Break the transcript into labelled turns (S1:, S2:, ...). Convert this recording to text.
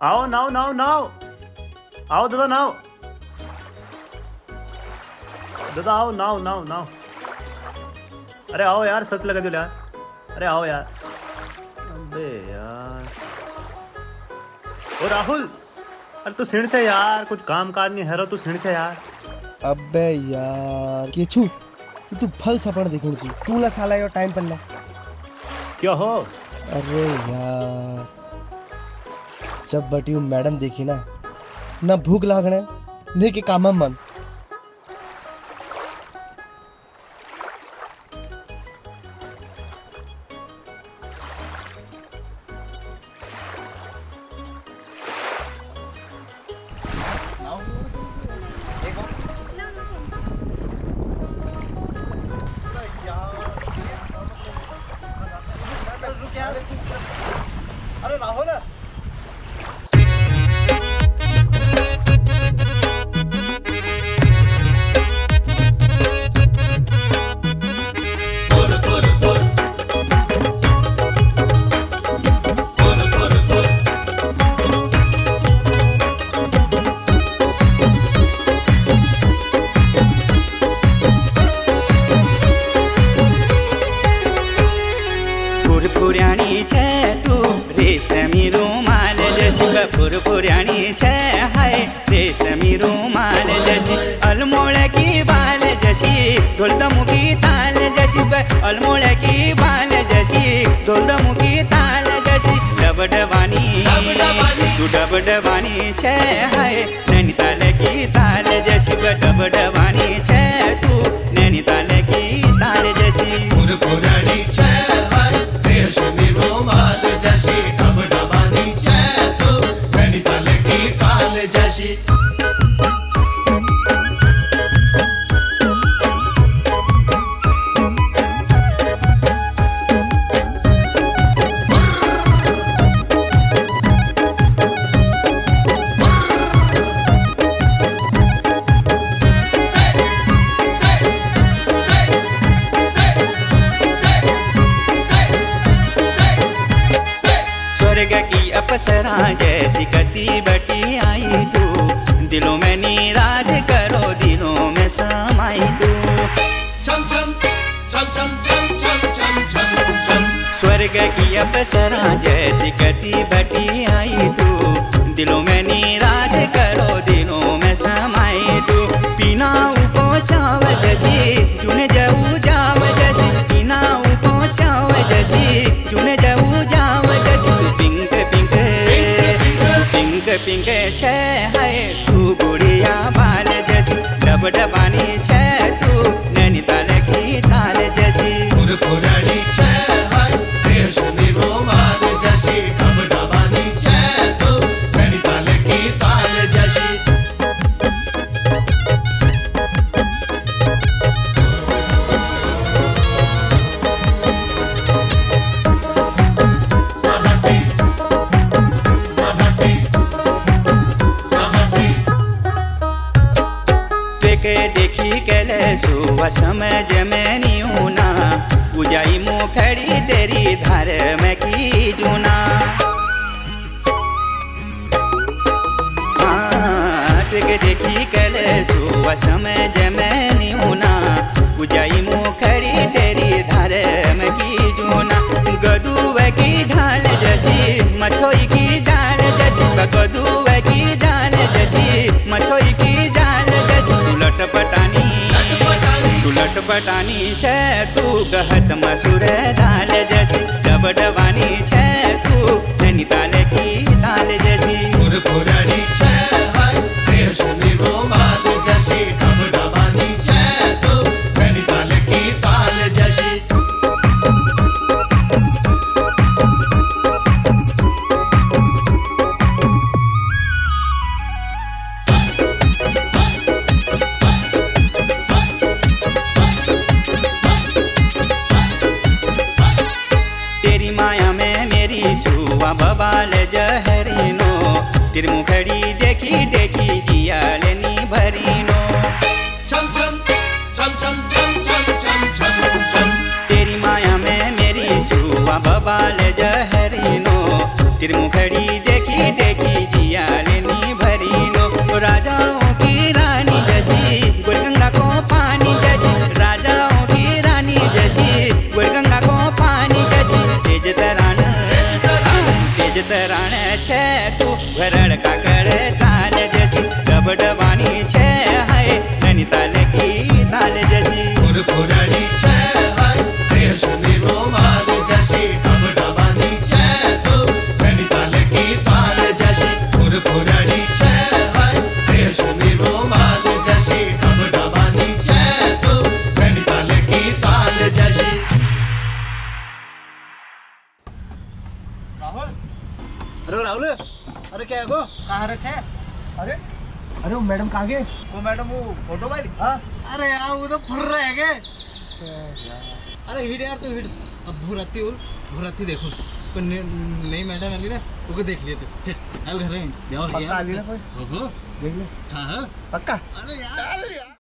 S1: आओ नाओ नाओ नाओ। आओ दादा नाओ। दादा आओ नाओ नाओ नाओ। अरे आओ यार सच लगा दो यार। अरे आओ यार। अबे यार। ओ राहुल अरे तू सिण से यार कुछ काम काज नहीं है तू सिण से यार।
S2: अबे यार के छु तू फल सपण देखण छु तू ला साला यो टाइम पल्ला।
S1: क्या हो?
S2: अरे यार। जब बटी मैडम देखी ना ना भूख लागण नहीं के काम मन। अरे राहुल
S3: फुरफुराणी छे हाय रेशमी रूमाल जैसी अलमोड़ की बाल जैसी ढोलदमुखी ताल जैसी अलमोड़ की बाल जैसी ढोलदमुखी ताल जैसी डबडवानी तू डबडवानी
S4: छे हाय नैनीताल की ताल जसी पर डबडवानी छे तू नैनीताल की ताल
S3: जसी की अप्सरा जैसी कति बटी आई तू। दिलों में नीराज करो दिलों में समाई तू। स्वर्ग की अपसरा जैसी कति बटी आई तू। दिलों में नीराज करो दिलों में समाई तू। पीना उपो शाव जैसी पिंक छे हाय तू गुड़िया बाल जैसी डब डबानी समझ में होना बुझाई मुखड़ी तेरी धार में की जूना देखी कले सुबह समझ में होना बुझाई मुखड़ी तेरी धार में की जूना गदुव की झाल जैसी मछोई लटपटानी छे तू गहत मसूर दाल जैसी। डबडवानी छे तू नैनीताल सुवा बबाल जहरीनो तिरमुखड़ी देखी देखी जिया लेनी भरी चम
S4: चम चम चम चम चम चम चम छम
S3: तेरी माया में मेरी सुवा बबाल जहरीनो तिरमुखड़ी
S4: જ તરાણે છે તું. વરડ
S5: કાકડે ચાલે જશું ડબડવાની છે गो कहाँ रे छे
S2: अरे अरे वो मैडम कहाँ गए?
S5: वो मैडम वो फ़ोटो वाली।
S2: हाँ।
S5: अरे यार वो तो फुर रहे हैं अरे हिट यार तू हिट। अब भूरती हो भूरती देखो। तो नई मैडम वाली ना उसको देख लिए थे। हिट आल घर हैं
S2: यार
S5: पक्का
S2: आली ना कोई?
S5: ओहो।
S2: देख ले।
S5: हाँ हाँ।
S2: पक्का?
S5: अरे यार।